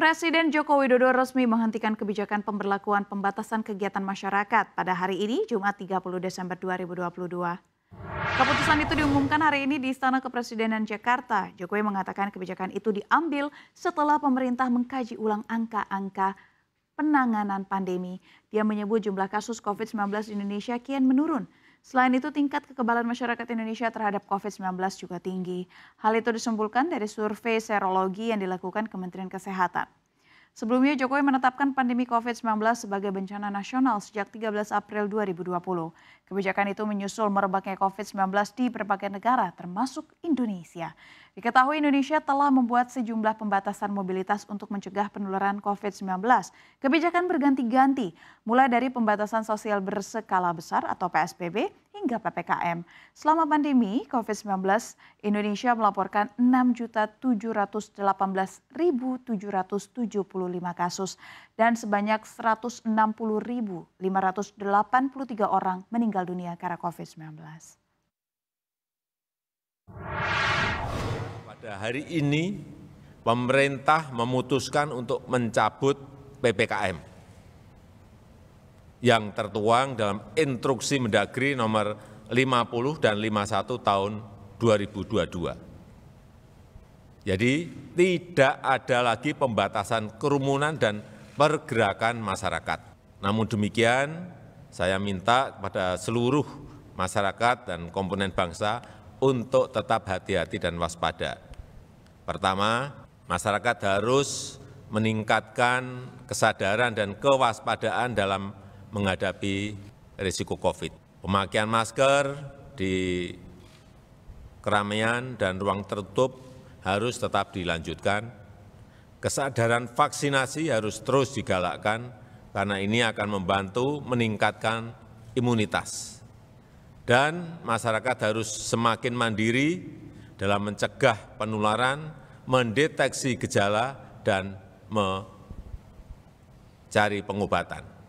Presiden Joko Widodo resmi menghentikan kebijakan pemberlakuan pembatasan kegiatan masyarakat pada hari ini, Jumat 30 Desember 2022. Keputusan itu diumumkan hari ini di Istana Kepresidenan Jakarta. Jokowi mengatakan kebijakan itu diambil setelah pemerintah mengkaji ulang angka-angka penanganan pandemi. Dia menyebut jumlah kasus COVID-19 di Indonesia kian menurun. Selain itu, tingkat kekebalan masyarakat Indonesia terhadap COVID-19 juga tinggi. Hal itu disimpulkan dari survei serologi yang dilakukan Kementerian Kesehatan. Sebelumnya Jokowi menetapkan pandemi COVID-19 sebagai bencana nasional sejak 13 April 2020. Kebijakan itu menyusul merebaknya COVID-19 di berbagai negara termasuk Indonesia. Diketahui Indonesia telah membuat sejumlah pembatasan mobilitas untuk mencegah penularan COVID-19. Kebijakan berganti-ganti, mulai dari pembatasan sosial berskala besar atau PSBB hingga PPKM. Selama pandemi COVID-19, Indonesia melaporkan 6.718.775 kasus dan sebanyak 160.583 orang meninggal dunia karena COVID-19. Pada hari ini pemerintah memutuskan untuk mencabut PPKM yang tertuang dalam instruksi Mendagri nomor 50 dan 51 tahun 2022. Jadi tidak ada lagi pembatasan kerumunan dan pergerakan masyarakat. Namun demikian, saya minta kepada seluruh masyarakat dan komponen bangsa untuk tetap hati-hati dan waspada. Pertama, masyarakat harus meningkatkan kesadaran dan kewaspadaan dalam menghadapi risiko COVID. Pemakaian masker di keramaian dan ruang tertutup harus tetap dilanjutkan. Kesadaran vaksinasi harus terus digalakkan karena ini akan membantu meningkatkan imunitas. Dan masyarakat harus semakin mandiri dalam mencegah penularan, mendeteksi gejala, dan mencari pengobatan.